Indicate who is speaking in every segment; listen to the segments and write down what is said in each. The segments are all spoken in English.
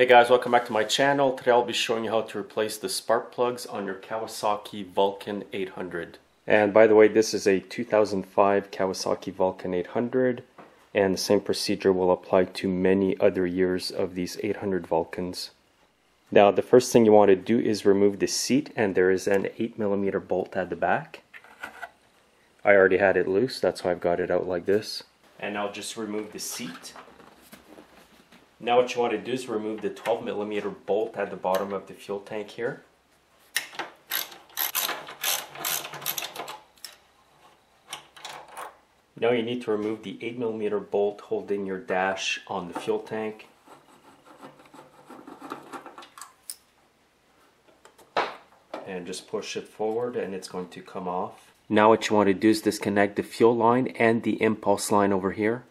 Speaker 1: Hey guys, welcome back to my channel. Today I'll be showing you how to replace the spark plugs on your Kawasaki Vulcan 800. And by the way, this is a 2005 Kawasaki Vulcan 800 and the same procedure will apply to many other years of these 800 Vulcans. Now the first thing you want to do is remove the seat and there is an 8mm bolt at the back. I already had it loose, that's why I've got it out like this. And I'll just remove the seat. Now what you want to do is remove the 12 millimeter bolt at the bottom of the fuel tank here. Now you need to remove the 8 millimeter bolt holding your dash on the fuel tank. And just push it forward and it's going to come off. Now what you want to do is disconnect the fuel line and the impulse line over here.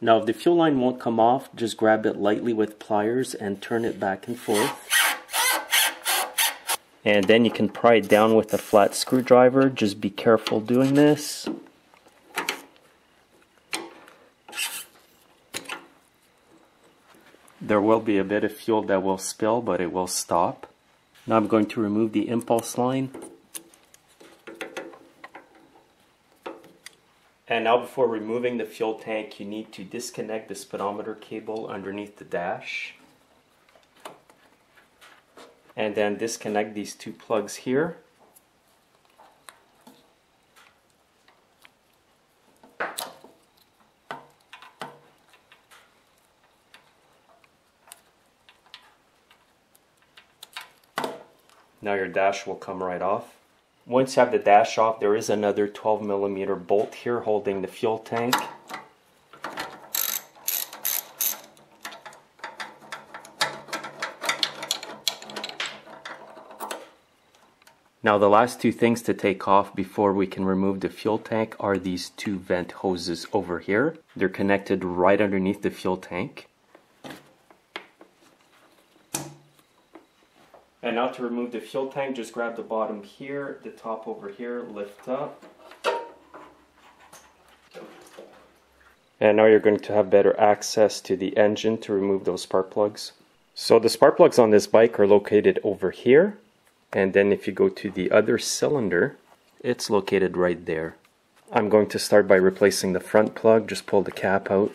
Speaker 1: Now if the fuel line won't come off, just grab it lightly with pliers and turn it back and forth. And then you can pry it down with a flat screwdriver. Just be careful doing this. There will be a bit of fuel that will spill, but it will stop. Now I'm going to remove the impulse line. And now before removing the fuel tank, you need to disconnect the speedometer cable underneath the dash. And then disconnect these two plugs here. Now your dash will come right off. Once you have the dash off, there is another 12 millimeter bolt here holding the fuel tank. Now the last two things to take off before we can remove the fuel tank are these two vent hoses over here. They're connected right underneath the fuel tank. Now to remove the fuel tank, just grab the bottom here, the top over here, lift up. And now you're going to have better access to the engine to remove those spark plugs. So the spark plugs on this bike are located over here. And then if you go to the other cylinder, it's located right there. I'm going to start by replacing the front plug, just pull the cap out.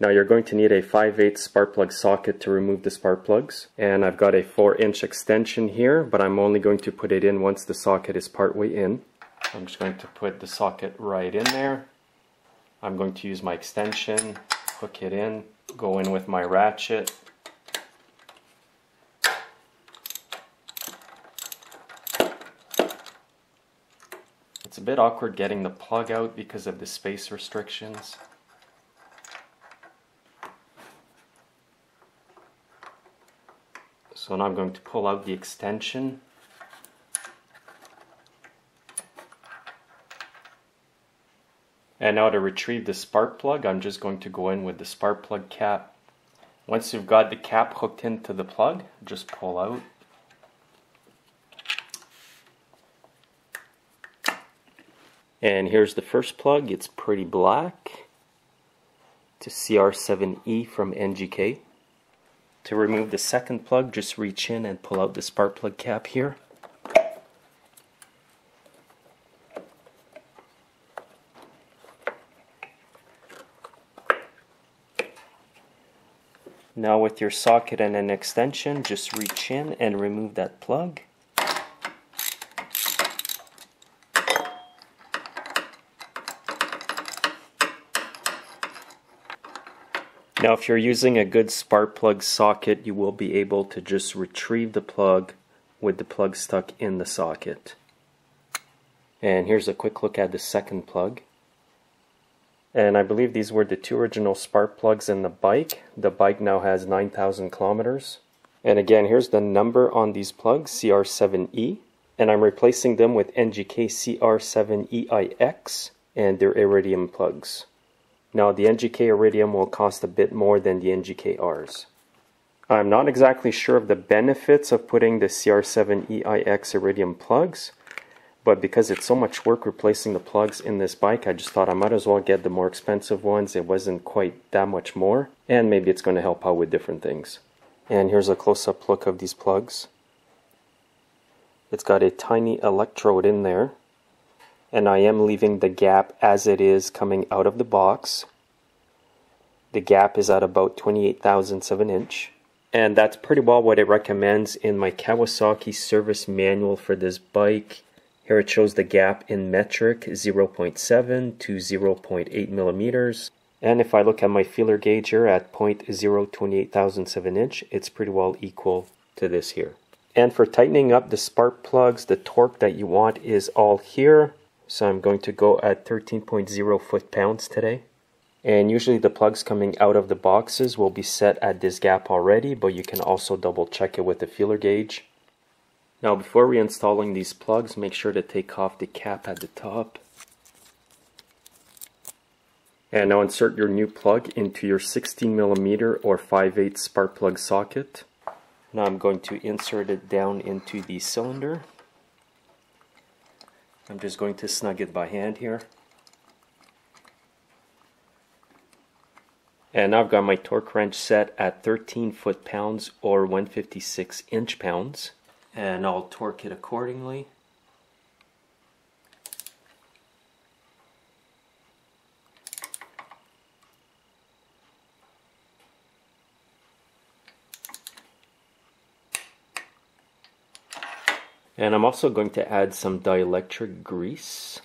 Speaker 1: Now you're going to need a 5 8 spark plug socket to remove the spark plugs. And I've got a 4 inch extension here, but I'm only going to put it in once the socket is partway in. I'm just going to put the socket right in there. I'm going to use my extension, hook it in, go in with my ratchet. It's a bit awkward getting the plug out because of the space restrictions. So now I'm going to pull out the extension. And now to retrieve the spark plug, I'm just going to go in with the spark plug cap. Once you've got the cap hooked into the plug, just pull out. And here's the first plug, it's pretty black. It's a CR7E from NGK. To remove the second plug, just reach in and pull out the spark plug cap here. Now with your socket and an extension, just reach in and remove that plug. Now if you're using a good spark plug socket, you will be able to just retrieve the plug with the plug stuck in the socket. And here's a quick look at the second plug. And I believe these were the two original spark plugs in the bike. The bike now has 9,000 kilometers. And again, here's the number on these plugs, CR7E. And I'm replacing them with NGK CR7EIX and they're iridium plugs. Now the NGK Iridium will cost a bit more than the NGK Rs. I'm not exactly sure of the benefits of putting the CR7EIX Iridium plugs, but because it's so much work replacing the plugs in this bike, I just thought I might as well get the more expensive ones. It wasn't quite that much more, and maybe it's going to help out with different things. And here's a close-up look of these plugs. It's got a tiny electrode in there, and I am leaving the gap as it is coming out of the box. The gap is at about 28 thousandths of an inch. And that's pretty well what it recommends in my Kawasaki service manual for this bike. Here it shows the gap in metric 0.7 to 0.8 millimeters. And if I look at my feeler gauge here at 0.028 thousandths of an inch, it's pretty well equal to this here. And for tightening up the spark plugs, the torque that you want is all here. So I'm going to go at 13.0 foot-pounds today. And usually the plugs coming out of the boxes will be set at this gap already, but you can also double check it with the feeler gauge. Now before reinstalling these plugs, make sure to take off the cap at the top. And now insert your new plug into your 16 millimeter or 5 8 spark plug socket. Now I'm going to insert it down into the cylinder. I'm just going to snug it by hand here. And I've got my torque wrench set at 13 foot-pounds or 156 inch-pounds and I'll torque it accordingly. And I'm also going to add some dielectric grease.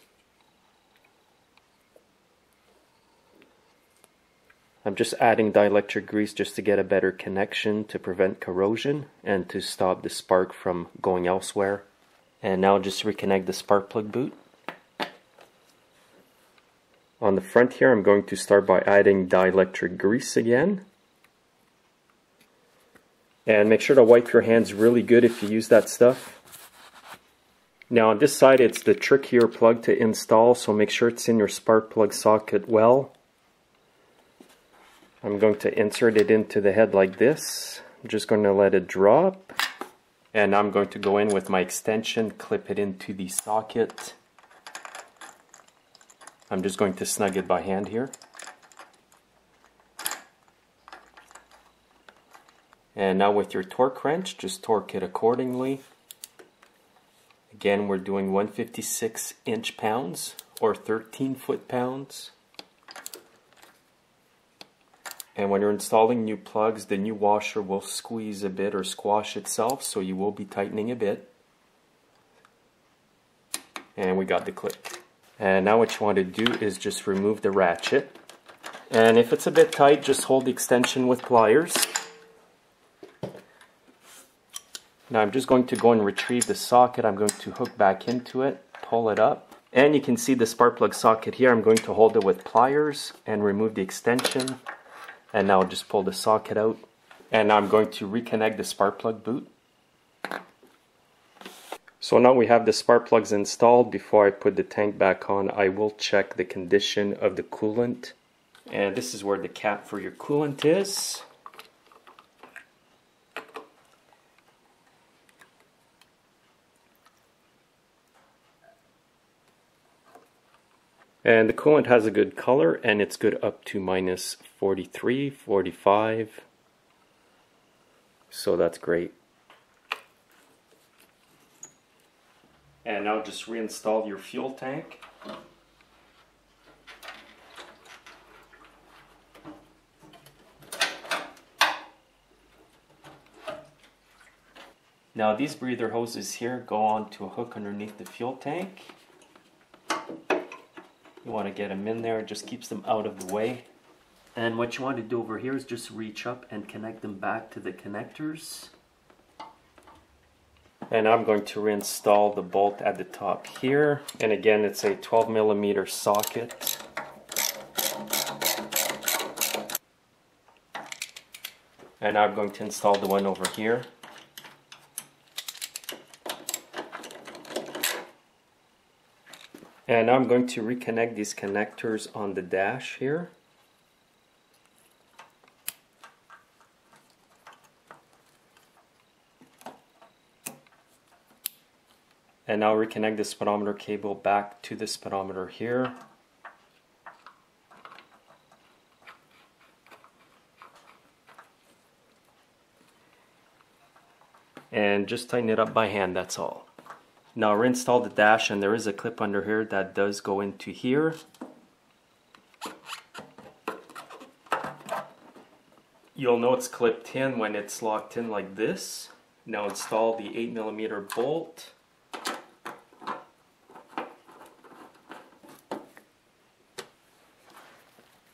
Speaker 1: I'm just adding dielectric grease just to get a better connection to prevent corrosion and to stop the spark from going elsewhere. And now just reconnect the spark plug boot. On the front here I'm going to start by adding dielectric grease again. And make sure to wipe your hands really good if you use that stuff. Now on this side it's the trickier plug to install so make sure it's in your spark plug socket well I'm going to insert it into the head like this. I'm just going to let it drop. And I'm going to go in with my extension, clip it into the socket. I'm just going to snug it by hand here. And now with your torque wrench, just torque it accordingly. Again, we're doing 156 inch pounds or 13 foot pounds. And when you're installing new plugs, the new washer will squeeze a bit or squash itself, so you will be tightening a bit. And we got the clip. And now what you want to do is just remove the ratchet. And if it's a bit tight, just hold the extension with pliers. Now I'm just going to go and retrieve the socket. I'm going to hook back into it, pull it up. And you can see the spark plug socket here. I'm going to hold it with pliers and remove the extension and now I'll just pull the socket out and now I'm going to reconnect the spark plug boot so now we have the spark plugs installed before I put the tank back on I will check the condition of the coolant and this is where the cap for your coolant is And the coolant has a good color and it's good up to minus 43, 45. So that's great. And now just reinstall your fuel tank. Now these breather hoses here go on to a hook underneath the fuel tank. You want to get them in there, it just keeps them out of the way. And what you want to do over here is just reach up and connect them back to the connectors. And I'm going to reinstall the bolt at the top here. And again, it's a 12 millimeter socket. And I'm going to install the one over here. And now I'm going to reconnect these connectors on the dash here. And now reconnect the speedometer cable back to the speedometer here. And just tighten it up by hand, that's all. Now reinstall the dash and there is a clip under here that does go into here. You'll know it's clipped in when it's locked in like this. Now install the 8mm bolt.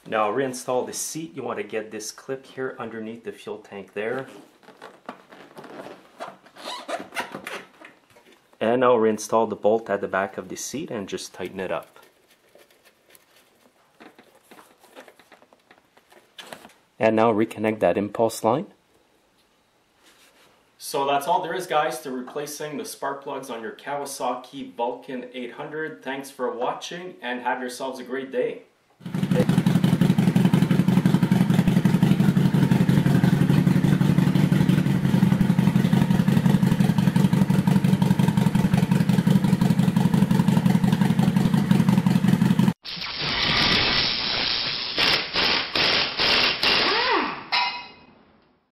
Speaker 1: Now reinstall the seat. You want to get this clip here underneath the fuel tank there. And now reinstall the bolt at the back of the seat and just tighten it up. And now reconnect that impulse line. So that's all there is guys to replacing the spark plugs on your Kawasaki Vulcan 800. Thanks for watching and have yourselves a great day.